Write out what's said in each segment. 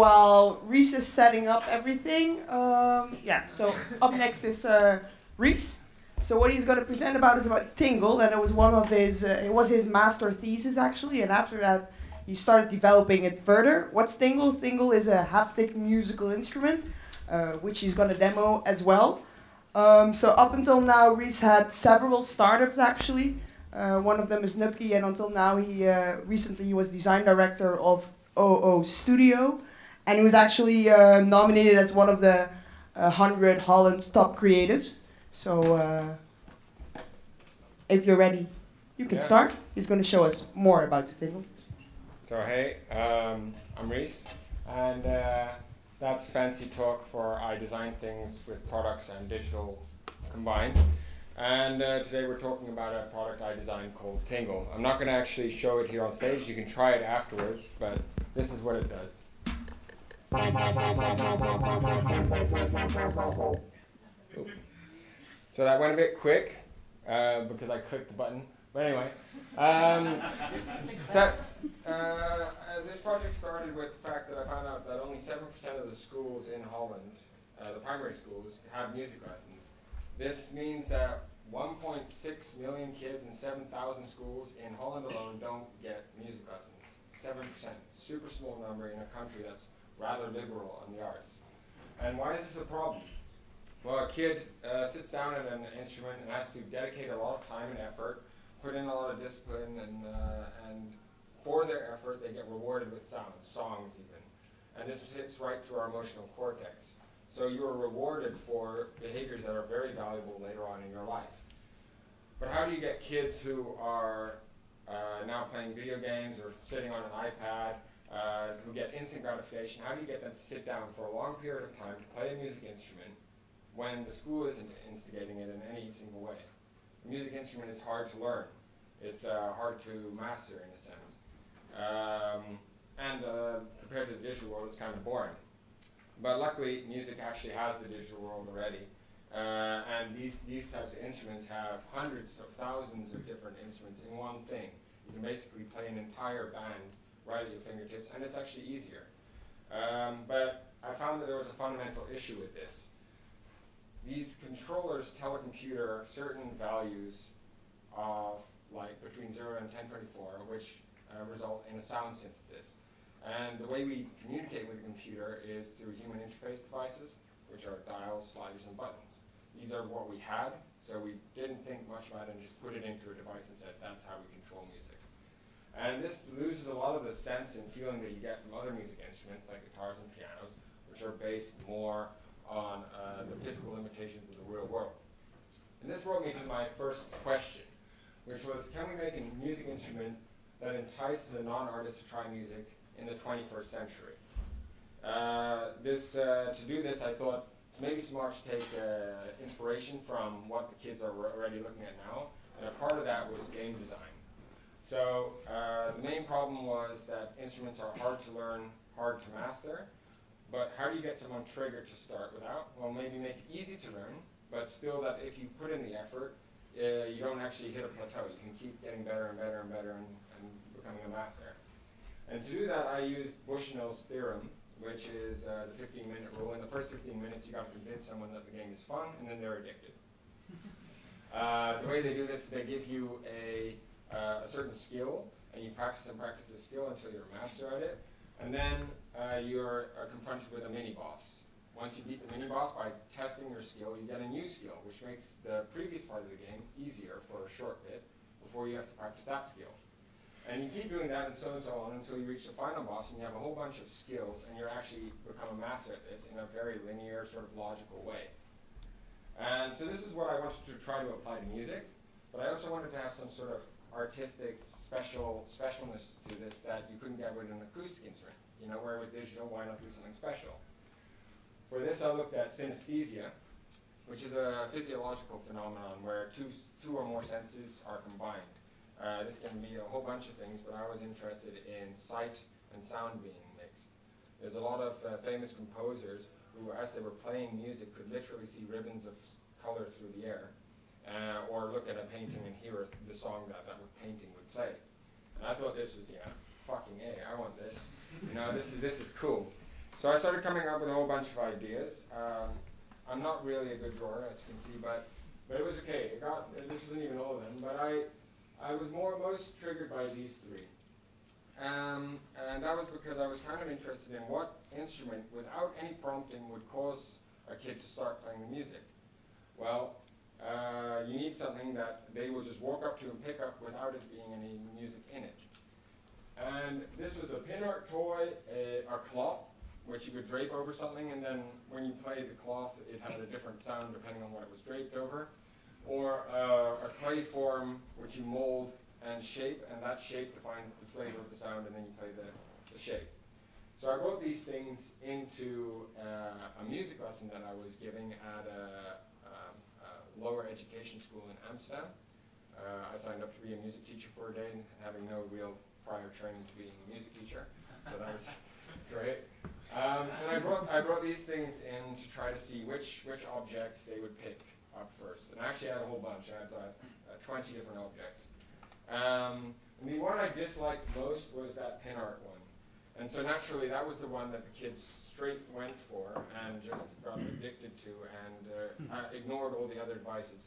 while Rhys is setting up everything, um, yeah, so up next is uh, Rhys. So what he's going to present about is about Tingle, and it was one of his, uh, it was his master thesis actually, and after that he started developing it further. What's Tingle? Tingle is a haptic musical instrument, uh, which he's going to demo as well. Um, so up until now, Rhys had several startups actually. Uh, one of them is Nupke, and until now, he uh, recently he was design director of OO Studio, and he was actually uh, nominated as one of the 100 uh, Holland's top creatives. So uh, if you're ready, you can yeah. start. He's going to show us more about the thing. So hey, um, I'm Rhys, and uh, that's fancy talk for I design things with products and digital combined. And uh, today we're talking about a product I designed called Tingle. I'm not going to actually show it here on stage. You can try it afterwards, but this is what it does. So that went a bit quick uh, because I clicked the button. But anyway, um, so, uh, this project started with the fact that I found out that only 7% of the schools in Holland, uh, the primary schools, have music lessons. This means that 1.6 million kids in 7,000 schools in Holland alone don't get music lessons. 7%, super small number in a country that's rather liberal on the arts. And why is this a problem? Well, a kid uh, sits down at an instrument and has to dedicate a lot of time and effort, put in a lot of discipline, and, uh, and for their effort, they get rewarded with sound, songs even. And this hits right to our emotional cortex. So you are rewarded for behaviors that are very valuable later on in your life. But how do you get kids who are uh, now playing video games or sitting on an iPad, uh, who get instant gratification, how do you get them to sit down for a long period of time to play a music instrument when the school isn't instigating it in any single way? A music instrument is hard to learn. It's uh, hard to master in a sense. Um, and uh, compared to the digital world, it's kind of boring. But luckily, music actually has the digital world already. Uh, and these, these types of instruments have hundreds of thousands of different instruments in one thing. You can basically play an entire band right at your fingertips, and it's actually easier. Um, but I found that there was a fundamental issue with this. These controllers tell a computer certain values of like between 0 and 1024, which uh, result in a sound synthesis. And the way we communicate with the computer is through human interface devices, which are dials, sliders, and buttons. These are what we had, so we didn't think much about it and just put it into a device and said, that's how we control music. And this loses a lot of the sense and feeling that you get from other music instruments like guitars and pianos, which are based more on uh, the physical limitations of the real world. And this brought me to my first question, which was, can we make a music instrument that entices a non-artist to try music in the 21st century? Uh, this, uh, to do this, I thought it's maybe smart to take uh, inspiration from what the kids are already looking at now, and a part of that was game design. So uh, the main problem was that instruments are hard to learn, hard to master, but how do you get someone triggered to start without? Well, maybe make it easy to learn, but still that if you put in the effort, uh, you don't actually hit a plateau. You can keep getting better and better and better and, and becoming a master. And to do that, I used Bushnell's theorem, which is uh, the 15 minute rule. In the first 15 minutes, you got to convince someone that the game is fun, and then they're addicted. uh, the way they do this, they give you a, uh, a certain skill, and you practice and practice the skill until you're a master at it. And then uh, you're uh, confronted with a mini boss. Once you beat the mini boss by testing your skill, you get a new skill, which makes the previous part of the game easier for a short bit before you have to practice that skill. And you keep doing that and so and so on until you reach the final boss and you have a whole bunch of skills and you're actually become a master at this in a very linear, sort of logical way. And so this is what I wanted to try to apply to music, but I also wanted to have some sort of artistic special specialness to this that you couldn't get with an acoustic instrument. You know, where with digital, why not do something special? For this, I looked at synesthesia, which is a physiological phenomenon where two, two or more senses are combined. Uh, this can be a whole bunch of things, but I was interested in sight and sound being mixed. There's a lot of uh, famous composers who, as they were playing music, could literally see ribbons of color through the air, uh, or look at a painting and hear the song that that painting would play. And I thought this was, yeah, fucking A, I want this. You know, this is, this is cool. so I started coming up with a whole bunch of ideas. Um, I'm not really a good drawer, as you can see, but but it was okay. It got this wasn't even all of them, but I I was more most triggered by these three. Um, and that was because I was kind of interested in what instrument, without any prompting, would cause a kid to start playing the music. Well, uh, you need something that they will just walk up to and pick up without it being any music in it. And this was a pin art toy, a, a cloth, which you could drape over something, and then when you played the cloth, it had a different sound depending on what it was draped over. Or uh, a clay form, which you mold and shape, and that shape defines the flavor of the sound, and then you play the, the shape. So I wrote these things into uh, a music lesson that I was giving at a lower education school in Amsterdam. Uh, I signed up to be a music teacher for a day, having no real prior training to being a music teacher, so that was great. Um, and I brought, I brought these things in to try to see which, which objects they would pick up first. And I actually I had a whole bunch. I had uh, 20 different objects. Um, and the one I disliked most was that pin art one. And so naturally that was the one that the kids straight went for and just got addicted to and uh, uh, ignored all the other devices.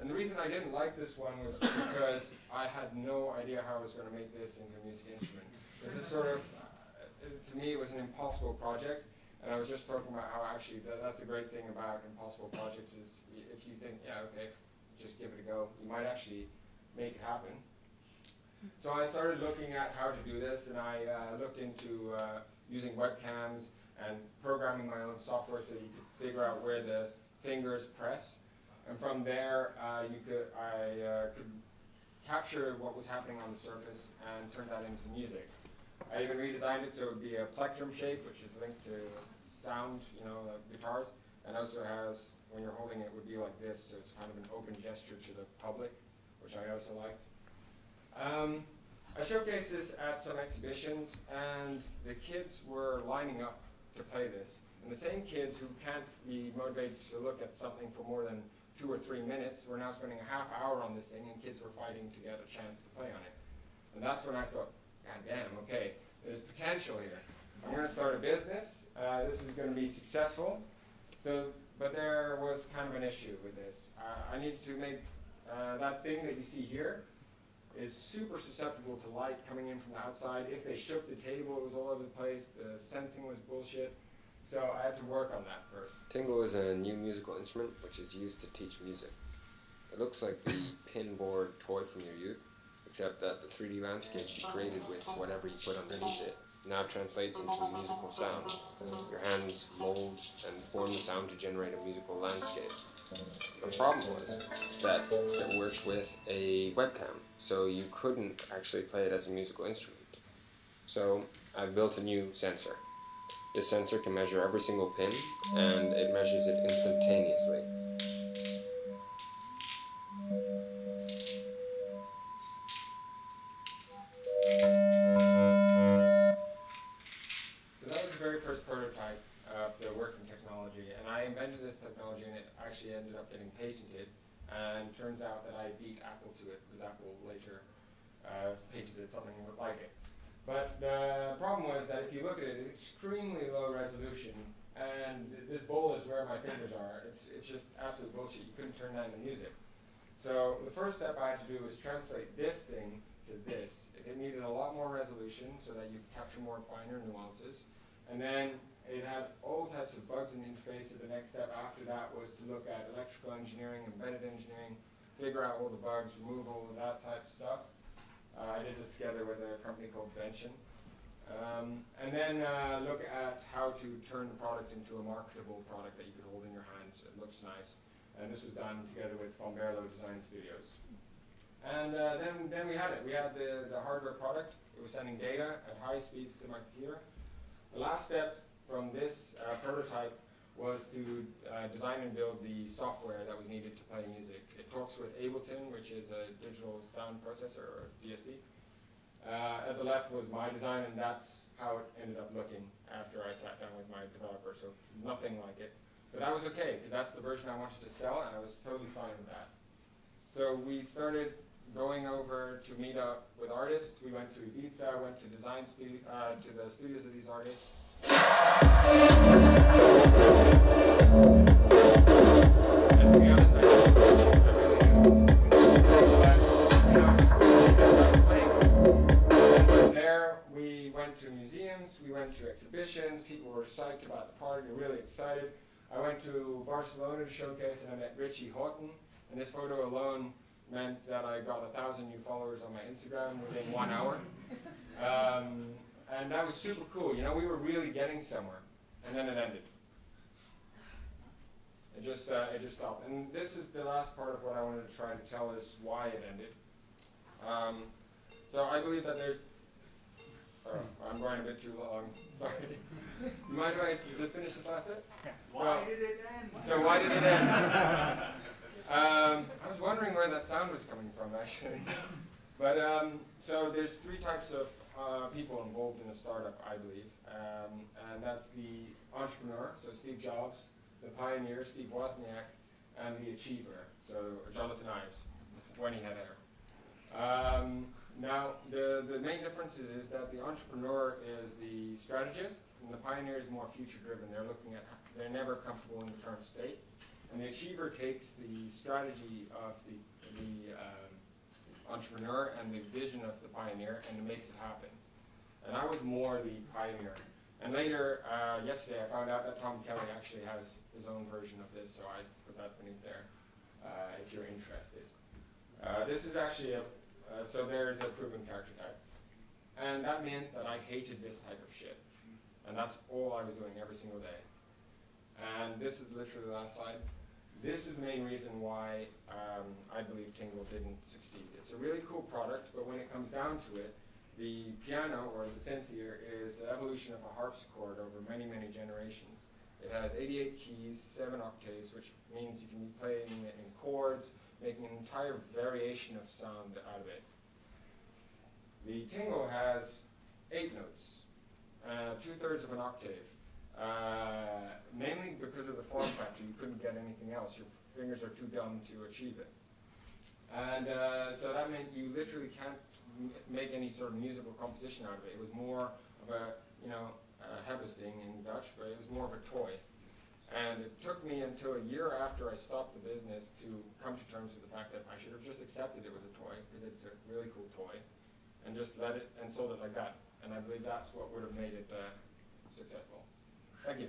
And the reason I didn't like this one was because I had no idea how I was going to make this into a music instrument. This is sort of, uh, to me, it was an impossible project. And I was just talking about how actually that, that's the great thing about impossible projects is if you think, yeah, okay, just give it a go, you might actually make it happen. So I started looking at how to do this, and I uh, looked into uh, using webcams and programming my own software so you could figure out where the fingers press. And from there, uh, you could I uh, could capture what was happening on the surface and turn that into music. I even redesigned it so it would be a plectrum shape, which is linked to sound, you know, guitars, and also has, when you're holding it, would be like this, so it's kind of an open gesture to the public, which I also liked. Um, I showcased this at some exhibitions, and the kids were lining up to play this. And the same kids who can't be motivated to look at something for more than two or three minutes were now spending a half hour on this thing, and kids were fighting to get a chance to play on it. And that's when I thought, God damn, okay, there's potential here. I'm going to start a business. Uh, this is going to be successful. So, but there was kind of an issue with this. Uh, I needed to make uh, that thing that you see here is super susceptible to light coming in from the outside. If they shook the table, it was all over the place. The sensing was bullshit. So I had to work on that first. Tingle is a new musical instrument which is used to teach music. It looks like the pinboard toy from your youth, except that the 3D landscapes you created with whatever you put underneath it now translates into a musical sound. Your hands mold and form the sound to generate a musical landscape. The problem was that it worked with a webcam, so you couldn't actually play it as a musical instrument. So I built a new sensor. This sensor can measure every single pin, and it measures it instantaneously. Actually ended up getting patented, and turns out that I beat Apple to it because Apple later uh, patented something like it. But the problem was that if you look at it, it's extremely low resolution, and this bowl is where my fingers are. It's, it's just absolute bullshit. You couldn't turn that into music. So the first step I had to do was translate this thing to this. It needed a lot more resolution so that you could capture more finer nuances. And then it had all types of bugs in the interface, so the next step after that was to look at electrical engineering, embedded engineering, figure out all the bugs, remove all of that type of stuff. Uh, I did this together with a company called Vention. Um, and then uh, look at how to turn the product into a marketable product that you could hold in your hands. It looks nice. And this was done together with VanBerlo Design Studios. And uh, then, then we had it. We had the, the hardware product. It was sending data at high speeds to my computer. The last step from this uh, prototype was to uh, design and build the software that was needed to play music. It talks with Ableton, which is a digital sound processor, or DSP. Uh, at the left was my design, and that's how it ended up looking after I sat down with my developer, so nothing like it. But that was okay, because that's the version I wanted to sell, and I was totally fine with that. So we started going over to meet up with artists. We went to Ibiza, went to design uh, to the studios of these artists, we went to museums, we went to exhibitions, people were psyched about the party, they were really excited. I went to Barcelona to showcase and I met Richie Hawtin, and this photo alone meant that I got a thousand new followers on my Instagram within one hour. Um, and that was super cool, you know, we were really getting somewhere, and then it ended. It just, uh, it just stopped. And this is the last part of what I wanted to try to tell is why it ended. Um, so I believe that there's, oh, I'm going a bit too long, sorry. You mind if I just finish this last bit? Why So- did it end? So why did it end? um, I was wondering where that sound was coming from, actually. But um, so there's three types of uh, people involved in a startup, I believe, um, and that's the entrepreneur, so Steve Jobs, the pioneer, Steve Wozniak, and the achiever, so Jonathan Ives, when he had hair. Um, now, the, the main difference is, is that the entrepreneur is the strategist, and the pioneer is more future-driven. They're looking at, they're never comfortable in the current state. And the achiever takes the strategy of the, the um, entrepreneur and the vision of the pioneer and it makes it happen. And I was more the pioneer. And later, uh, yesterday, I found out that Tom Kelley actually has his own version of this, so I put that beneath there uh, if you're interested. Uh, this is actually a, uh, so there's a proven character type. And that meant that I hated this type of shit. And that's all I was doing every single day. And this is literally the last slide. This is the main reason why um, I believe Tingle didn't succeed. It's a really cool product, but when it comes down to it, the piano or the synth here is the evolution of a harpsichord over many, many generations. It has 88 keys, 7 octaves, which means you can be playing it in chords, making an entire variation of sound out of it. The Tingle has 8 notes, uh, two thirds of an octave. Uh, mainly because of the form factor, you couldn't get anything else. Your fingers are too dumb to achieve it. And uh, so that meant you literally can't make any sort of musical composition out of it. It was more of a, you know, uh, hebbeding in Dutch, but it was more of a toy. And it took me until a year after I stopped the business to come to terms with the fact that I should have just accepted it was a toy, because it's a really cool toy, and just let it and sold it like that. And I believe that's what would have made it uh, successful. Thank you.